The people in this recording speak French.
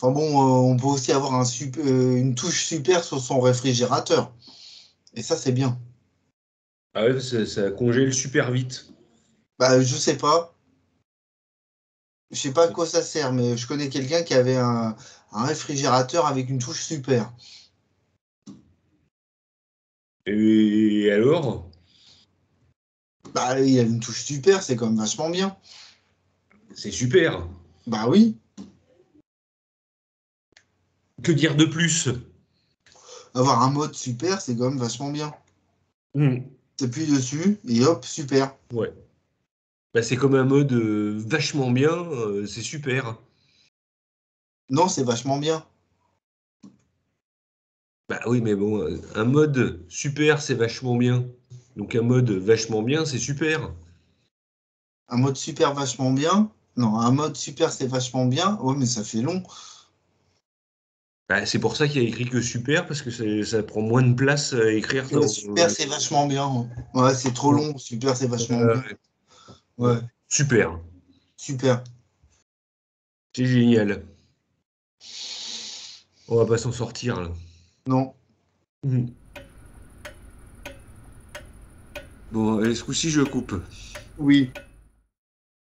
Enfin bon, euh, on peut aussi avoir un euh, une touche super sur son réfrigérateur. Et ça, c'est bien. Ah ouais, ça, ça congèle super vite. Bah, je sais pas. Je sais pas à quoi ça sert, mais je connais quelqu'un qui avait un, un réfrigérateur avec une touche super. Et alors? Bah, il a une touche super, c'est quand même vachement bien. C'est super. Bah oui. Que dire de plus? Avoir un mode super, c'est quand même vachement bien. Hmm. T'appuies dessus et hop, super. Ouais. Bah, c'est comme un mode euh, vachement bien, euh, c'est super. Non, c'est vachement bien. Bah oui, mais bon, euh, un mode super, c'est vachement bien. Donc un mode vachement bien, c'est super. Un mode super vachement bien? Non, un mode super, c'est vachement bien. Ouais, mais ça fait long. Bah, c'est pour ça qu'il y a écrit que super, parce que ça prend moins de place à écrire. Dans- super, c'est vachement bien. Ouais, c'est trop long. Super, c'est vachement Euh, bien. Ouais, super. super. C'est génial. On va pas s'en sortir là. Non. Hmm. Bon, allez, ce coup-ci, je coupe. Oui.